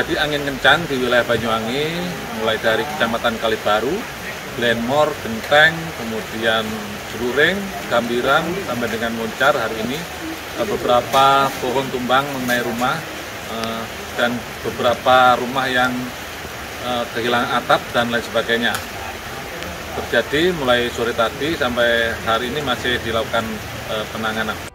Jadi angin kencang di wilayah Banyuwangi, mulai dari Kecamatan Kalibaru, Glenmore, Genteng, kemudian Jeruring, Gambiran, sampai dengan Muncar hari ini eh, beberapa pohon tumbang mengenai rumah eh, dan beberapa rumah yang eh, kehilangan atap dan lain sebagainya. Terjadi mulai sore tadi sampai hari ini masih dilakukan penanganan.